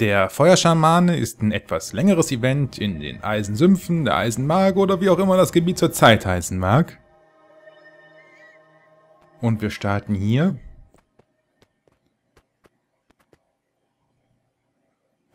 Der Feuerschamane ist ein etwas längeres Event in den Eisensümpfen, der Eisenmark oder wie auch immer das Gebiet zurzeit heißen mag. Und wir starten hier.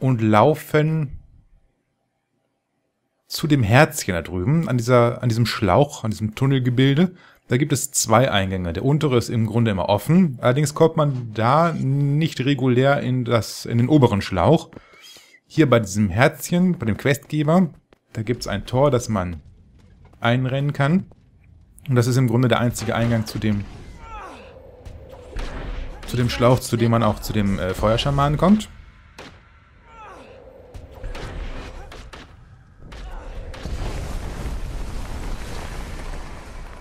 Und laufen zu dem Herzchen da drüben, an, dieser, an diesem Schlauch, an diesem Tunnelgebilde. Da gibt es zwei Eingänge. Der untere ist im Grunde immer offen. Allerdings kommt man da nicht regulär in, das, in den oberen Schlauch. Hier bei diesem Herzchen, bei dem Questgeber, da gibt es ein Tor, das man einrennen kann. Und das ist im Grunde der einzige Eingang zu dem zu dem Schlauch, zu dem man auch zu dem äh, Feuerschamanen kommt.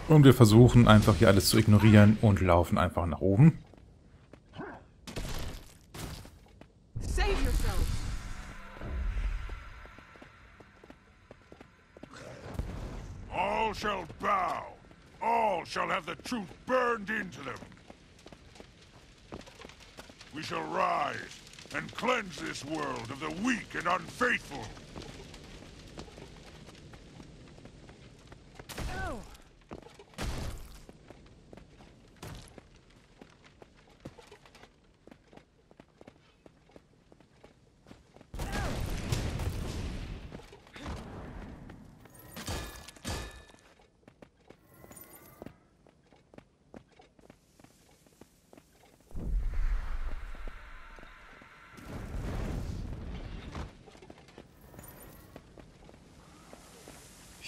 Und wir versuchen einfach hier alles zu ignorieren und laufen einfach nach oben. All shall bow. All shall have the truth burned into them. We shall rise and cleanse this world of the weak and unfaithful.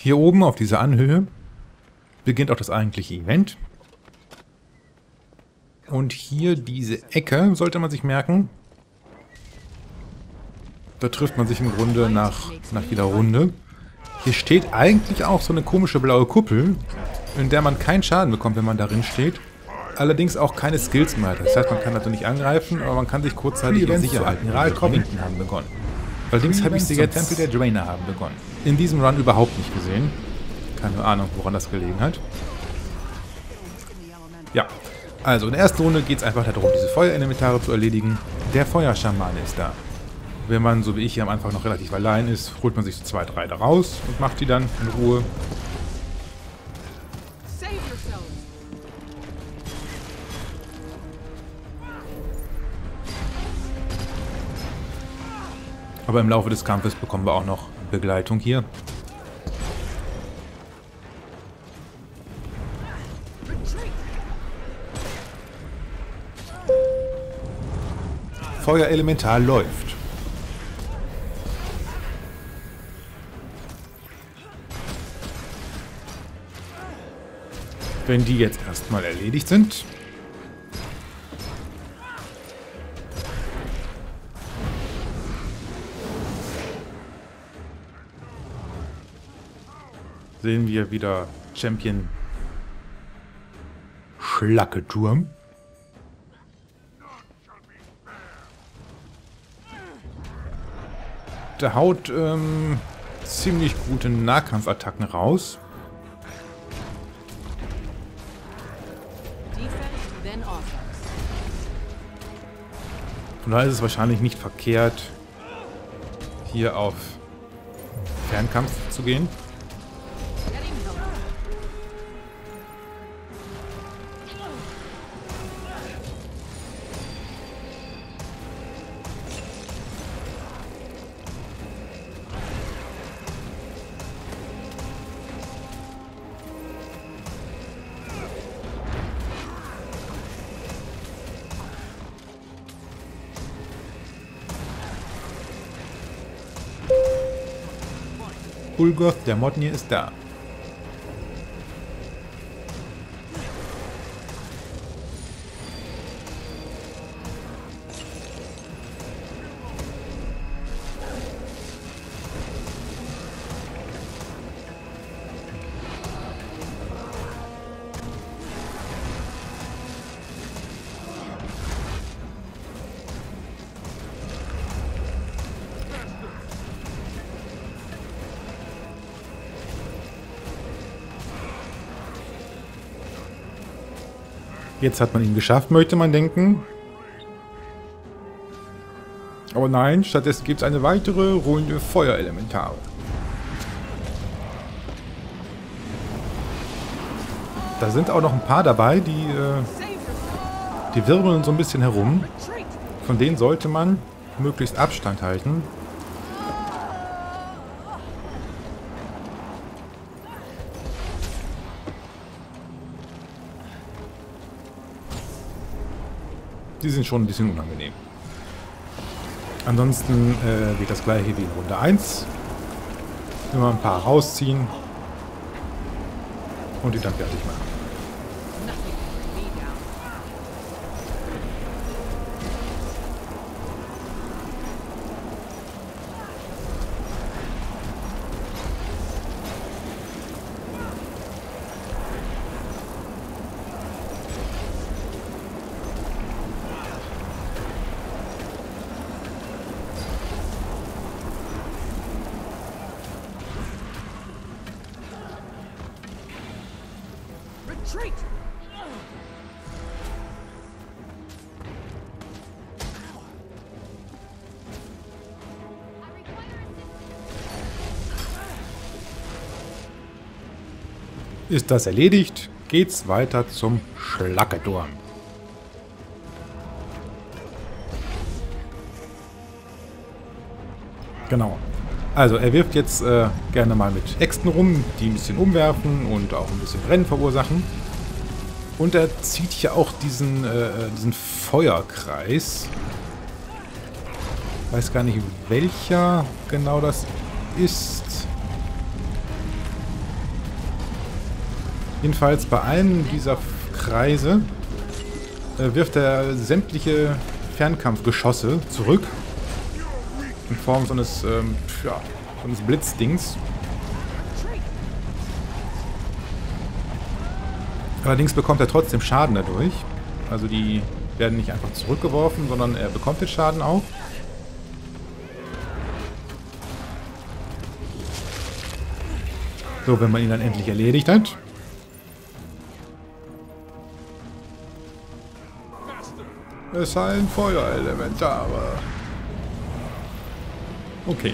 Hier oben auf dieser Anhöhe beginnt auch das eigentliche Event. Und hier diese Ecke sollte man sich merken. Da trifft man sich im Grunde nach, nach jeder Runde. Hier steht eigentlich auch so eine komische blaue Kuppel, in der man keinen Schaden bekommt, wenn man darin steht. Allerdings auch keine Skills mehr hat. Das heißt, man kann also nicht angreifen, aber man kann sich kurzzeitig in Sicherheit halten. Admiral Covington haben begonnen. Allerdings habe ich sie ja Tempel der Drainer haben begonnen. In diesem Run überhaupt nicht gesehen. Keine Ahnung, woran das gelegen hat. Ja, also in der ersten Runde geht es einfach darum, diese Feuerelementare zu erledigen. Der Feuerschamane ist da. Wenn man, so wie ich, hier am Anfang noch relativ allein ist, holt man sich so zwei, drei da raus und macht die dann in Ruhe. Aber im Laufe des Kampfes bekommen wir auch noch Begleitung hier. Feuerelemental läuft. Wenn die jetzt erstmal erledigt sind, sehen wir wieder Champion Schlacketurm. Der haut ähm, ziemlich gute Nahkampfattacken raus. Von daher ist es wahrscheinlich nicht verkehrt, hier auf Fernkampf zu gehen. Ulgoth, der Modnir, ist da. Jetzt hat man ihn geschafft, möchte man denken. Aber nein, stattdessen gibt es eine weitere Runde Feuerelementare. Da sind auch noch ein paar dabei, die, äh, die wirbeln so ein bisschen herum. Von denen sollte man möglichst Abstand halten. Die sind schon ein bisschen unangenehm. Ansonsten äh, geht das gleiche wie in Runde 1. Immer ein paar rausziehen und die dann fertig machen. Ist das erledigt, geht's weiter zum Schlacketurm. Genau. Also er wirft jetzt äh, gerne mal mit Äxten rum, die ein bisschen umwerfen und auch ein bisschen Rennen verursachen. Und er zieht hier auch diesen, äh, diesen Feuerkreis. Weiß gar nicht, welcher genau das ist. Jedenfalls bei einem dieser Kreise äh, wirft er sämtliche Fernkampfgeschosse zurück. In Form so eines, ähm, ja, so eines Blitzdings. Allerdings bekommt er trotzdem Schaden dadurch. Also die werden nicht einfach zurückgeworfen, sondern er bekommt den Schaden auch. So, wenn man ihn dann endlich erledigt hat. Es seien Feuerelementare. Okay.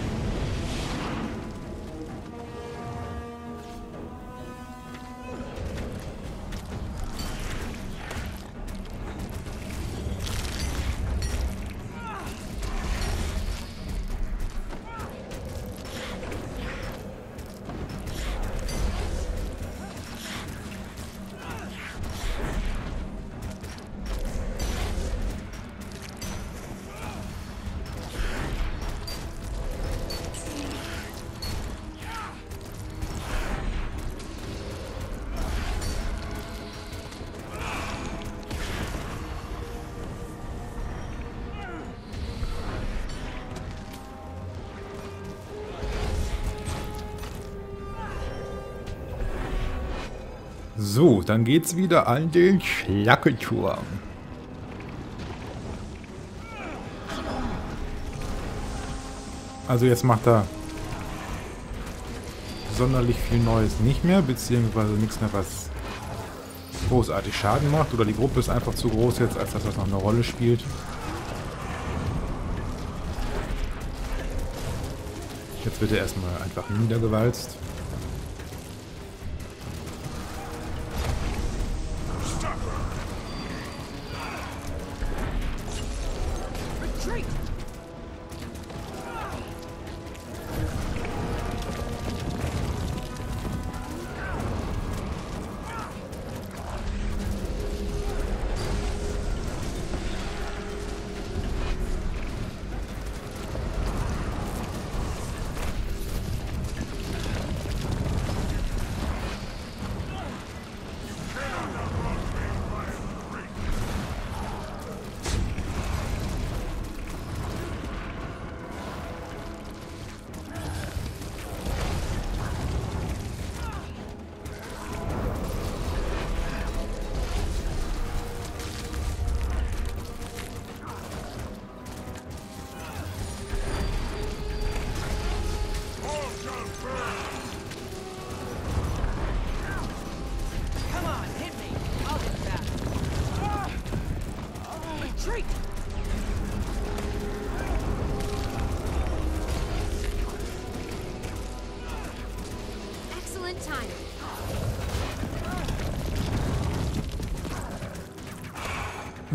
So, dann geht's wieder an den Schlacketurm. Also jetzt macht er sonderlich viel Neues nicht mehr, beziehungsweise nichts mehr, was großartig Schaden macht. Oder die Gruppe ist einfach zu groß jetzt, als dass das noch eine Rolle spielt. Jetzt wird er erstmal einfach niedergewalzt.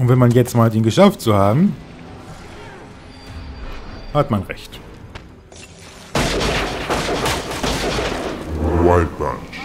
Und wenn man jetzt meint, ihn geschafft zu haben, hat man recht. White Bunch.